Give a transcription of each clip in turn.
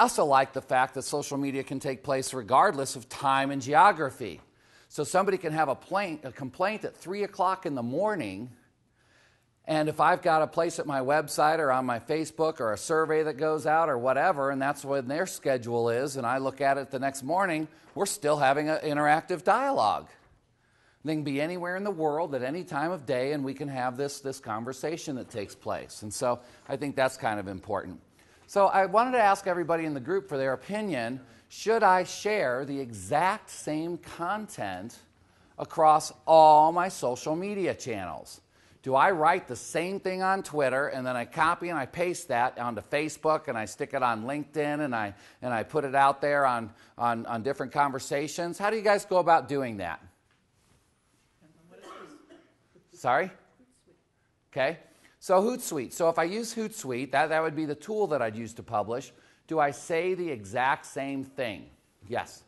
also like the fact that social media can take place regardless of time and geography. So somebody can have a, a complaint at 3 o'clock in the morning, and if I've got a place at my website or on my Facebook or a survey that goes out or whatever, and that's when their schedule is, and I look at it the next morning, we're still having an interactive dialogue. They can be anywhere in the world at any time of day, and we can have this, this conversation that takes place. And so I think that's kind of important. So I wanted to ask everybody in the group for their opinion. Should I share the exact same content across all my social media channels? Do I write the same thing on Twitter and then I copy and I paste that onto Facebook and I stick it on LinkedIn and I, and I put it out there on, on, on different conversations? How do you guys go about doing that? Sorry? Okay. So Hootsuite. So if I use Hootsuite, that, that would be the tool that I'd use to publish. Do I say the exact same thing? Yes.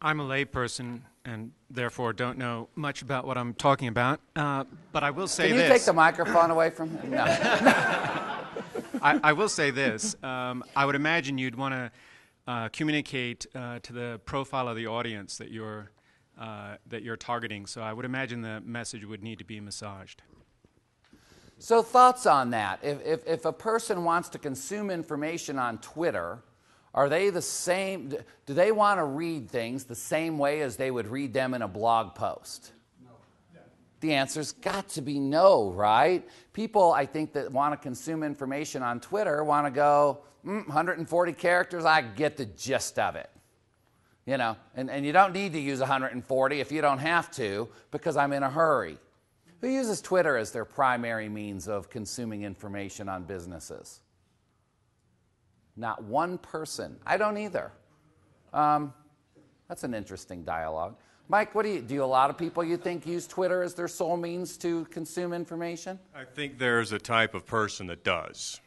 I'm a layperson and therefore don't know much about what I'm talking about. Uh, but I will say this. Can you this. take the microphone away from him? No. I, I, will say this. Um, I would imagine you'd want to uh, communicate uh, to the profile of the audience that you're uh, that you're targeting. So I would imagine the message would need to be massaged. So, thoughts on that? If, if, if, a person wants to consume information on Twitter, are they the same? Do they want to read things the same way as they would read them in a blog post? No. The answer's got to be no, right? People, I think, that want to consume information on Twitter want to go, mm, 140 characters, I get the gist of it. You know, and, and you don't need to use 140 if you don't have to because I'm in a hurry. Who uses Twitter as their primary means of consuming information on businesses? Not one person. I don't either. Um, that's an interesting dialogue. Mike, what do you do? A lot of people you think use Twitter as their sole means to consume information? I think there's a type of person that does.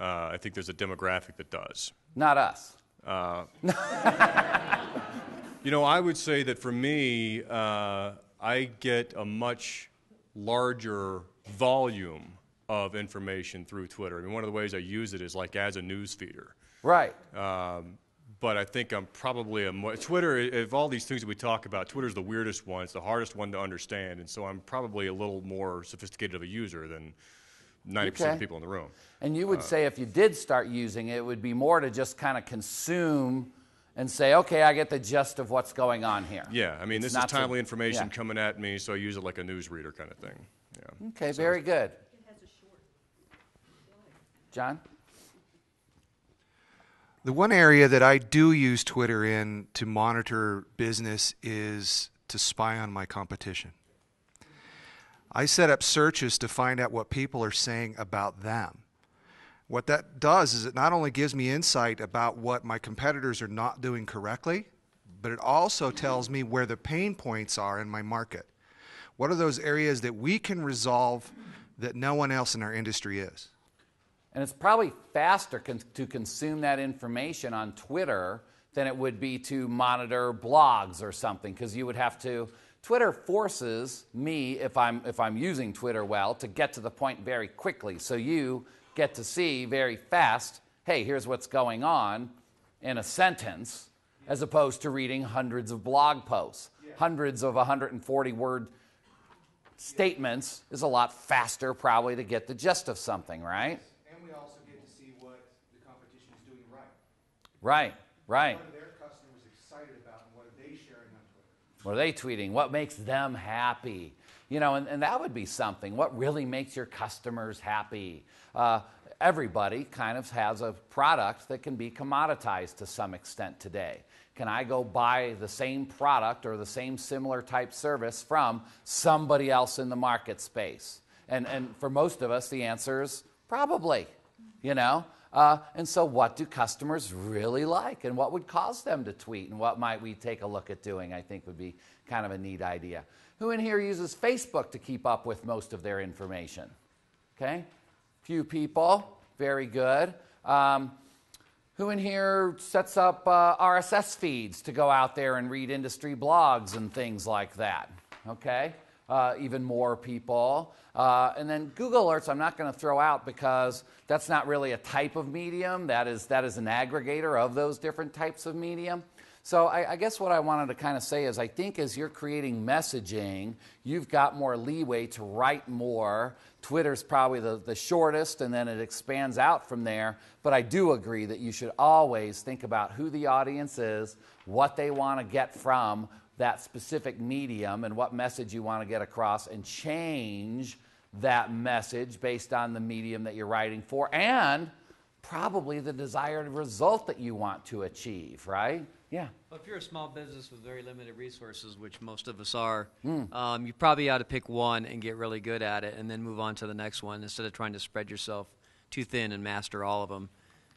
Uh, I think there's a demographic that does. Not us. Uh, you know, I would say that for me, uh, I get a much larger volume of information through Twitter. I mean, one of the ways I use it is like as a news feeder. Right. Um, but I think I'm probably a more, Twitter, of all these things that we talk about, Twitter's the weirdest one. It's the hardest one to understand. And so I'm probably a little more sophisticated of a user than 90% okay. of the people in the room. And you would uh, say if you did start using it, it would be more to just kind of consume and say, okay, I get the gist of what's going on here. Yeah, I mean, it's this is timely to, information yeah. coming at me, so I use it like a newsreader kind of thing. Yeah. Okay, so very good. John? The one area that I do use Twitter in to monitor business is to spy on my competition. I set up searches to find out what people are saying about them. What that does is it not only gives me insight about what my competitors are not doing correctly, but it also tells me where the pain points are in my market. What are those areas that we can resolve that no one else in our industry is? And it's probably faster con- to consume that information on Twitter than it would be to monitor blogs or something because you would have to Twitter forces me if I'm if I'm using Twitter well to get to the point very quickly. So you get to see very fast hey, here's what's going on in a sentence, as opposed to reading hundreds of blog posts. Yeah. Hundreds of 140 word statements is a lot faster, probably, to get the gist of something, right? And we also get to see what the competition is doing right. Right, right. What are their customers excited about and what are they sharing on Twitter? What are they tweeting? What makes them happy? You know, and, and that would be something. What really makes your customers happy? Uh, everybody kind of has a product that can be commoditized to some extent today. Can I go buy the same product or the same similar type service from somebody else in the market space? And, and for most of us, the answer is probably, you know? Uh, and so, what do customers really like? And what would cause them to tweet? And what might we take a look at doing? I think would be kind of a neat idea. Who in here uses Facebook to keep up with most of their information? Okay? Few people. Very good. Um, who in here sets up uh, RSS feeds to go out there and read industry blogs and things like that? Okay? Uh, even more people. Uh, and then Google Alerts, I'm not going to throw out because that's not really a type of medium. That is, that is an aggregator of those different types of medium. So I, I, guess what I wanted to kind of say is I think as you're creating messaging, you've got more leeway to write more. Twitter's probably the, the shortest, and then it expands out from there. But I do agree that you should always think about who the audience is, what they want to get from that specific medium, and what message you want to get across, and change that message based on the medium that you're writing for, and probably the desired result that you want to achieve, right? Yeah. Well, if you're a small business with very limited resources, which most of us are, mm. um, you probably ought to pick one and get really good at it, and then move on to the next one instead of trying to spread yourself too thin and master all of them,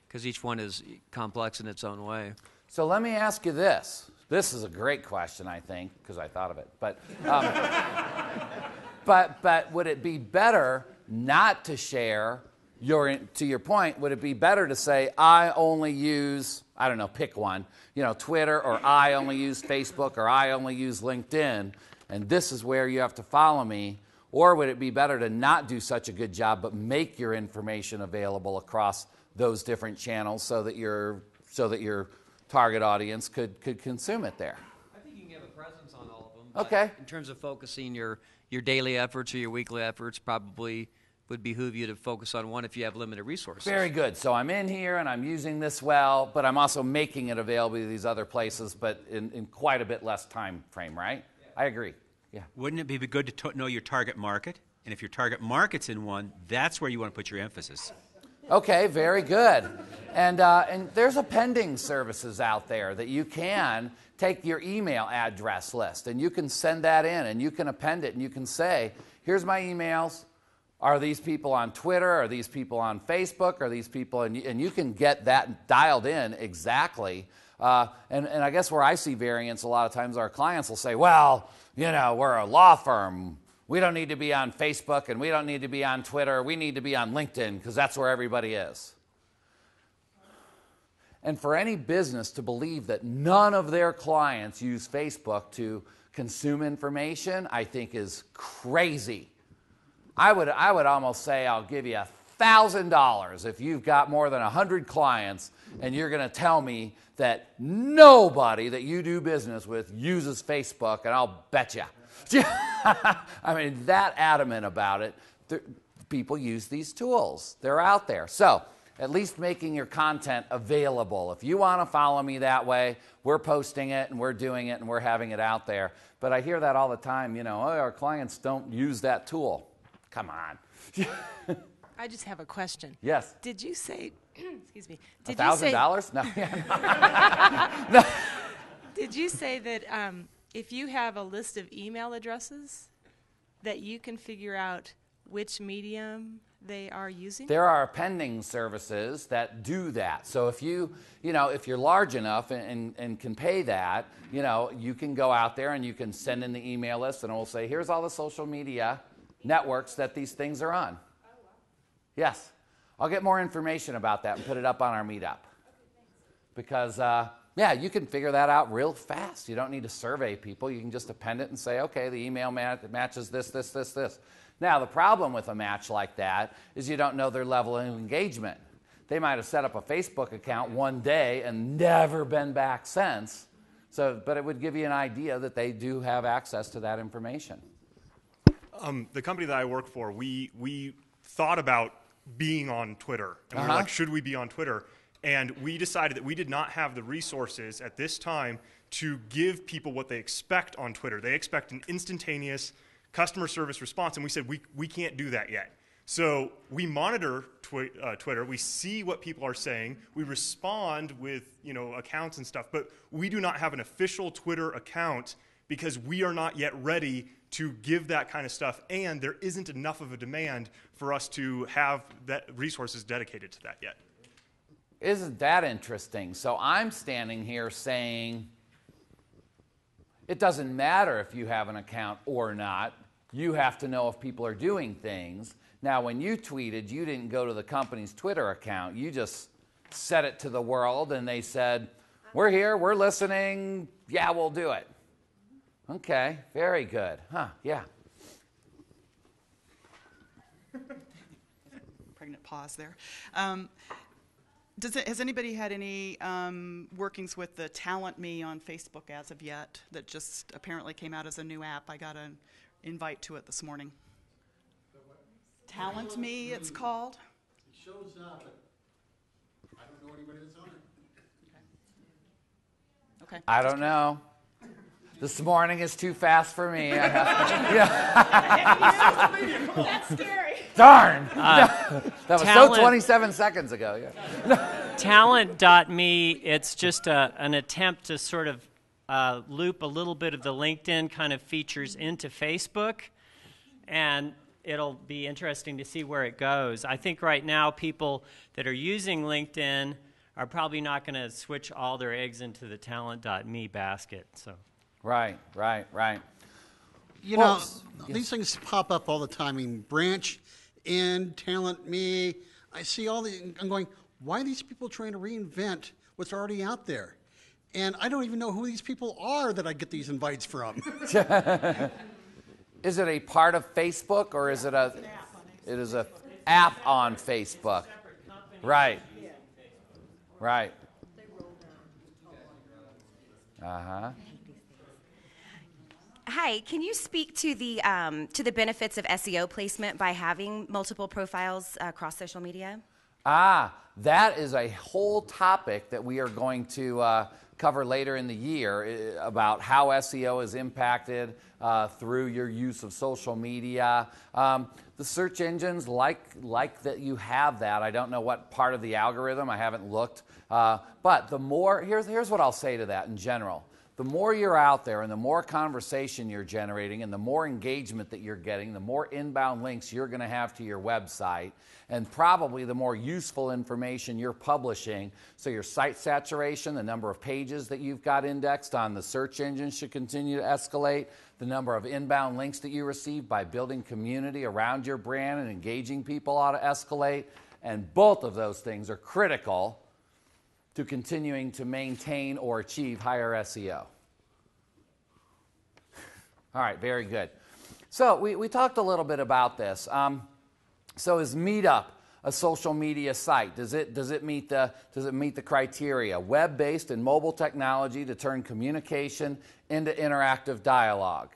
because each one is complex in its own way. So let me ask you this. This is a great question, I think, because I thought of it. But, um, but, but would it be better not to share your, to your point, would it be better to say, I only use, I don't know, pick one, you know, Twitter, or I only use Facebook, or I only use LinkedIn, and this is where you have to follow me? Or would it be better to not do such a good job, but make your information available across those different channels so that your, so that your target audience could, could consume it there? I think you can have a presence on all of them. Okay. In terms of focusing your, your daily efforts or your weekly efforts, probably would behoove you to focus on one if you have limited resources. Very good. So I'm in here and I'm using this well, but I'm also making it available to these other places, but in, in quite a bit less time frame, right? Yeah. I agree. Yeah. Wouldn't it be good to t- know your target market? And if your target market's in one, that's where you want to put your emphasis. Okay, very good. And, uh, and there's appending services out there that you can take your email address list and you can send that in and you can append it and you can say, here's my emails, are these people on Twitter? Are these people on Facebook? Are these people, and you, and you can get that dialed in exactly. Uh, and, and I guess where I see variance a lot of times, our clients will say, well, you know, we're a law firm. We don't need to be on Facebook and we don't need to be on Twitter. We need to be on LinkedIn because that's where everybody is. And for any business to believe that none of their clients use Facebook to consume information, I think is crazy. I would, I would almost say I'll give you a $1,000 if you've got more than a 100 clients and you're going to tell me that nobody that you do business with uses Facebook, and I'll bet you. I mean, that adamant about it. People use these tools, they're out there. So, at least making your content available. If you want to follow me that way, we're posting it and we're doing it and we're having it out there. But I hear that all the time, you know, oh, our clients don't use that tool. Come on. I just have a question. Yes. Did you say, excuse me, did you say, $1,000? No. no. Did you say that um, if you have a list of email addresses, that you can figure out which medium they are using? There are appending services that do that. So if you, you know, if you're large enough and, and, and, can pay that, you know, you can go out there and you can send in the email list and it will say, here's all the social media networks that these things are on. Yes. I'll get more information about that and put it up on our meetup. Because, uh, yeah, you can figure that out real fast. You don't need to survey people. You can just append it and say, okay, the email mat- matches this, this, this, this. Now, the problem with a match like that is you don't know their level of engagement. They might have set up a Facebook account one day and never been back since. So, but it would give you an idea that they do have access to that information. Um, the company that I work for, we we thought about being on Twitter, and uh-huh. we were like, should we be on Twitter? And we decided that we did not have the resources at this time to give people what they expect on Twitter. They expect an instantaneous customer service response, and we said we we can't do that yet. So we monitor twi- uh, Twitter. We see what people are saying. We respond with you know accounts and stuff, but we do not have an official Twitter account because we are not yet ready to give that kind of stuff, and there isn't enough of a demand for us to have that resources dedicated to that yet. Isn't that interesting? So I'm standing here saying it doesn't matter if you have an account or not. You have to know if people are doing things. Now, when you tweeted, you didn't go to the company's Twitter account. You just said it to the world, and they said, We're here, we're listening, yeah, we'll do it. Okay, very good. Huh, yeah. pregnant pause there. Um, does it, has anybody had any um, workings with the Talent Me on Facebook as of yet? That just apparently came out as a new app. I got an invite to it this morning. Talent Me, it's called. It shows up, but I don't know anybody that's on it. Okay. I don't know. This morning is too fast for me. I have- That's scary. darn! Uh, that was so 27 seconds ago. Yeah. Talent.me, it's just a, an attempt to sort of uh, loop a little bit of the LinkedIn kind of features into Facebook. And it'll be interesting to see where it goes. I think right now people that are using LinkedIn are probably not going to switch all their eggs into the talent.me basket. So. Right, right, right. You Well, know, these things pop up all the time. I mean, branch, in, talent, me. I see all the. I'm going. Why are these people trying to reinvent what's already out there? And I don't even know who these people are that I get these invites from. Is it a part of Facebook or is it a? It is a app on Facebook. Right. Right. Uh huh. Hi, can you speak to the um, to the benefits of SEO placement by having multiple profiles uh, across social media? Ah, that is a whole topic that we are going to uh, cover later in the year uh, about how SEO is impacted uh, through your use of social media. Um, the search engines like like that you have that. I don't know what part of the algorithm. I haven't looked, uh, but the more here's here's what I'll say to that in general. The more you're out there and the more conversation you're generating and the more engagement that you're getting, the more inbound links you're going to have to your website, and probably the more useful information you're publishing. So, your site saturation, the number of pages that you've got indexed on the search engine should continue to escalate. The number of inbound links that you receive by building community around your brand and engaging people ought to escalate. And both of those things are critical to continuing to maintain or achieve higher SEO. All right, very good. So we, we talked a little bit about this. Um, so is Meetup a social media site? Does it, does it, meet, the, does it meet the criteria? Web based and mobile technology to turn communication into interactive dialogue.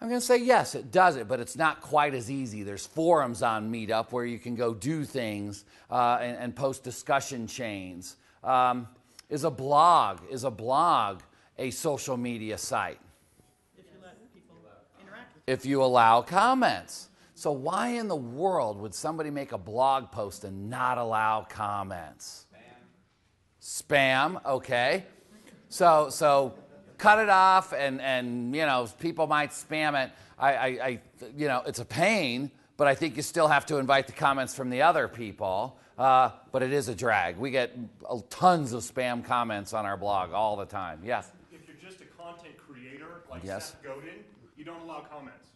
I'm going to say yes, it does it, but it's not quite as easy. There's forums on Meetup where you can go do things uh, and, and post discussion chains. Um, is a blog is a blog a social media site? If you let people interact. If you allow comments. So why in the world would somebody make a blog post and not allow comments? Spam. Spam, okay. So so cut it off and and you know people might spam it. I, I, I you know it's a pain, but I think you still have to invite the comments from the other people. Uh, but it is a drag. We get tons of spam comments on our blog all the time. Yes. If you're just a content creator like Yes. Seth Godin, you don't allow comments.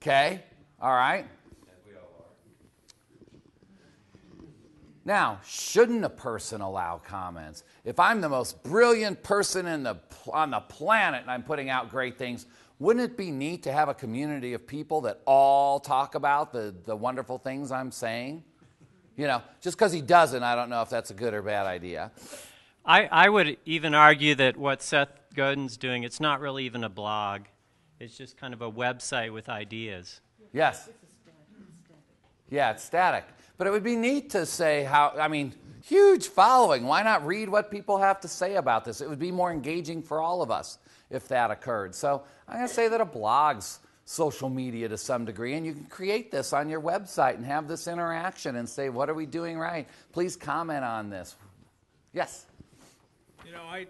Okay. All right. Now, shouldn't a person allow comments? If I'm the most brilliant person in the, on the planet and I'm putting out great things, wouldn't it be neat to have a community of people that all talk about the, the wonderful things I'm saying? You know, just because he doesn't, I don't know if that's a good or bad idea. I, I would even argue that what Seth Godin's doing, it's not really even a blog. It's just kind of a website with ideas. Yes. Yeah, it's static. But it would be neat to say how, I mean, huge following. Why not read what people have to say about this? It would be more engaging for all of us if that occurred. So I'm going to say that a blog's social media to some degree, and you can create this on your website and have this interaction and say, what are we doing right? Please comment on this. Yes. You know, I,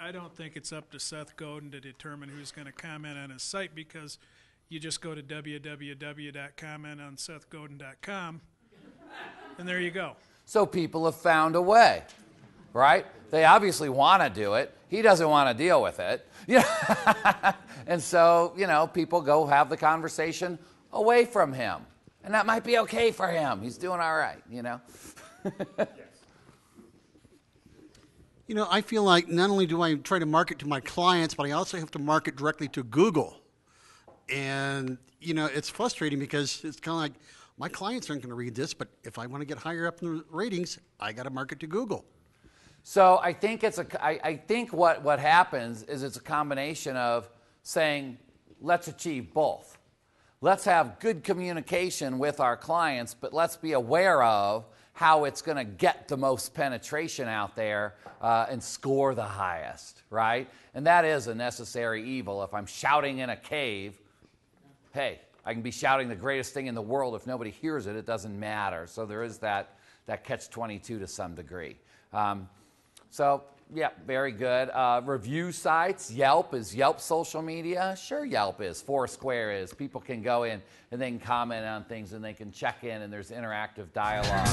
I- don't think it's up to Seth Godin to determine who's going to comment on his site because you just go to www.commentonSethGodin.com and there you go. So people have found a way, right? They obviously want to do it. He doesn't want to deal with it. Yeah. and so, you know, people go have the conversation away from him. And that might be okay for him. He's doing all right, you know? You know, I feel like not only do I try to market to my clients, but I also have to market directly to Google. And, you know, it's frustrating because it's kind of like my clients aren't going to read this, but if I want to get higher up in the ratings, I got to market to Google. So I think it's a. I, I think what what happens is it's a combination of saying, let's achieve both. Let's have good communication with our clients, but let's be aware of how it's going to get the most penetration out there uh, and score the highest, right? And that is a necessary evil. If I'm shouting in a cave, hey, I can be shouting the greatest thing in the world. If nobody hears it, it doesn't matter. So there is that, that catch 22 to some degree. Um, so, yeah, very good. Uh, review sites, Yelp is Yelp social media? Sure, Yelp is. Foursquare is. People can go in and they can comment on things and they can check in and there's interactive dialogue.